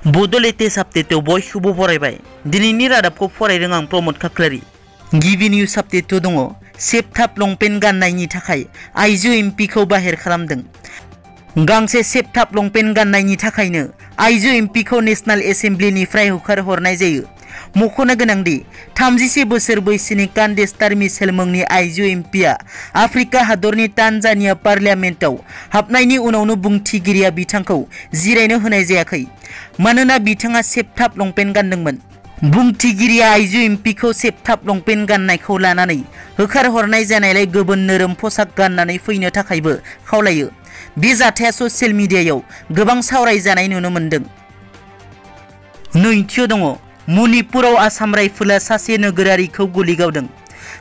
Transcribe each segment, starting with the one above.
बड' latest आपडेटआव बयखौबो बरायबाय दिनैनि रादाबखौ फरायदों आं प्रमद खाख्लारि गिबि निउस आपडेटआव दङ सेफ थाब लंपेन्ट गाननायनि थाखाय आइजो एमपिखौ बाहेर खालामदों गांसे सेफ थाब लंपेन्ट गाननायनि थाखायनो आइजो एमपिखौ नेशनेल एसेम्ब्लिनिफ्राय होखारहरनाय जायो मख'नो गोनांदि थामजिसे बोसोर बैसोनि कान्डेस्टार मिसेल मुंनि आइजो एमपिआ आफ्रिका हादरनि तानजानिया पार्लियामेन्टआव हाबनायनि उनावनो बुंथिगिरिया बिथांखौ जिरायनो होनाय जायाखै मानोना बिथाङा सेबथाब लंपेन्ट गानदोंमोन बुंथिगिरिया आइजो एमपिखौ सेबथाब लंपेन्ट गाननायखौ लानानै होखारहरनाय जानायलाय गुबुन नोरोम पसाक गाननानै फैनो थाखायबो खावलायो बे जाथाया ससियेल मिडियायाव गोबां सावरायजानाय नुनो मोन्दों नैथियाव दङ मणिपुराव आसाम राइफला सासे नोगोरारिखौ गुलि गावदों।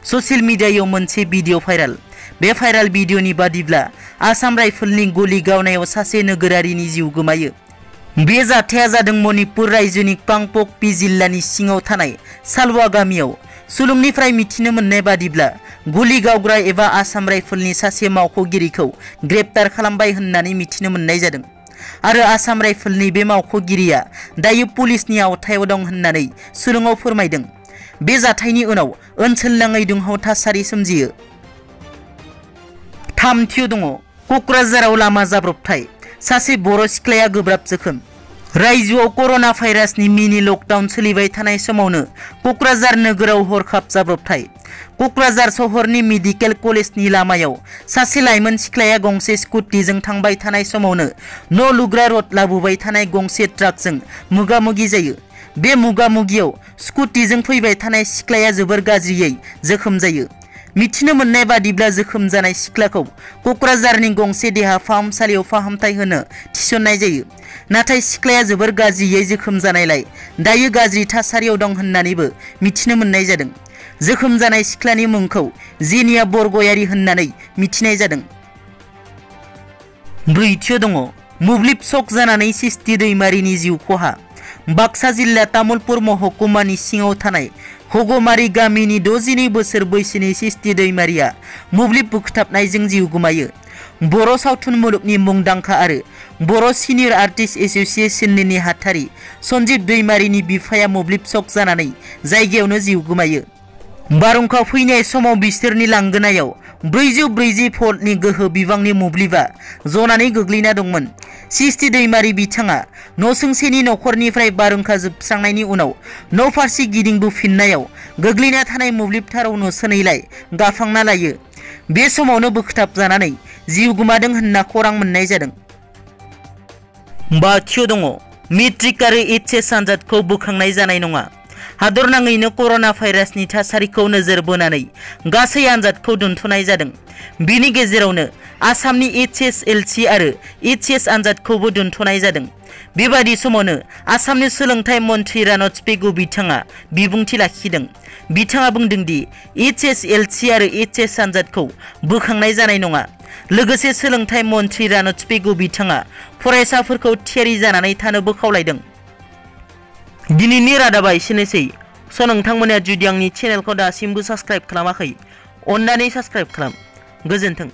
ससियेल मिडियायाव मोनसे भिडिअ भाइराल। बे भाइराल भिडिअनि बादिब्ला आसाम राइफलनि गुलि गावनायाव सासे नोगोरारिनि जिउ गोमायो। बे जाथाया जादों मणिपुर रायजोनि कांपकपि जिल्लानि सिङाव थानाय सालवा गामियाव। सुलुंनिफ्राय मिथिनो मोननाय बादिब्ला, गुलि गावग्रा एबा आसाम राइफलनि सासे मावख'गिरिखौ ग्रेप्तार खालामबाय होननानै जादों। आरो आसाम राइफलनि बे मावख'गिरिया दायो पुलिसनि आवथायाव दं होननानै सुलुङाव फोरमायदों। बे जाथायनि उनाव ओनसोलनाङै दुंहाव थासारि सोमजियो। थामथियाव दङ, क'क्राझाराव लामा जाब्रबथाय। सासे बर' सिख्लाया गोब्राब जोखोम। रायजोआव कर'ना भाइरासनि मिनि लकडाउन सोलिबाय थानाय समावनो क'क्राझार नोगोराव हरखाब जाब्रबथाय। क'क्राझार सहरनि मेडिकेल कलेजनि लामायाव सासे लाइमोन सिख्लाया गंसे स्कुटिजों थांबाय थानाय समावनो न' लुग्रा रड लाबोबाय थानाय गंसे ट्राकजों मोगा मोगि जायो। बे मोगा मोगियाव स्कुटिजों फैबाय थानाय सिख्लाया जोबोर गाज्रियै जोखोम जायो। मिथिनो मोननाय बादिब्ला जोखोम जानाय सिख्लाखौ क'क्राझारनि गंसे देहा फाहामसालियाव फाहामथाय होनो थिसननाय जायो नाथाय सिख्लाया जोबोर गाज्रियै जोखोम जानायलाय दायो गाज्रि थासारियाव दं होननानैबो मिथिनो मोननाय जादों जोखोम जानाय सिख्लानि मुंखौ जेनिया बरगयारि होननानै मिथिनाय जादों ब्रैथियाव दङ मोब्लिब सक जानानै सिस्ति दैमारिनि जिउ खहा बाक्सा जिल्ला तामुलपुर महकुमानि सिङाव थानाय हगमारि गामिनि द'जिनै बोसोर बैसोनि सिस्ति दैमारिया मोब्लिब बुखथाबनायजों जिउ गोमायो बर' सावथुन मुलुगनि मुंदांखा आरो बर' सिनियर आर्टिस्ट एस'सिएशननि नेहाथारि सन्जिब दैमारिनि बिफाया मोब्लिब सक जानानै जायगायावनो जिउ गोमायो। बारहुंखा फैनाय समाव बिसोरनि लांगोनायाव ब्रैजौ ब्रैजि भल्टनि गोहो बिबांनि मोब्लिबा जनानै गोग्लैना दंमोन। सिस्ति दैमारि बिथाङा न'सुंसेनि न'खरनिफ्राय बारहुंखा जोबस्रांनायनि उनाव न' फारसे गिदिंबोफिननायाव गोग्लैना थानाय मोब्लिब थाराव नुसोनैलाय गाफांना लायो। बे समावनो बोखथाब जानानै जिउ गोमादों होनना खौरां मोननाय जादों। बाथियाव दङ, मेट्रिक आरो एच एस आनजादखौ बोखांनाय जानाय नङा। हादरनाङैनो कर'ना भाइरासनि थासारिखौ नोजोर बोनानै गासै आनजादखौ दोनथ'नाय जादों बिनि गेजेरावनो आसामनि एच एस एल सि आरो एच एस आनजादखौबो दोनथ'नाय जादों बेबादि समावनो आसामनि सोलोंथाइ मन्थ्रि रानथ पेगु बिथाङा बिबुंथि लाखिदों बिथाङा बुंदों दि एच एस एल सि आरो एच एस आनजादखौ बोखांनाय जानाय नङा लोगोसे सोलोंथाइ मन्थ्रि रानथ पेगु बिथाङा फरायसाफोरखौ थियारि जानानै थानोबो खावलायदों दिनैनि रादाबा एसेनोसै स' नोंथांमोना जुदि आंनि चेनेलखौ दासिमबो साबस्क्राइब खालामाखै अन्नानै साबस्क्राइब खालाम गोजोन्थों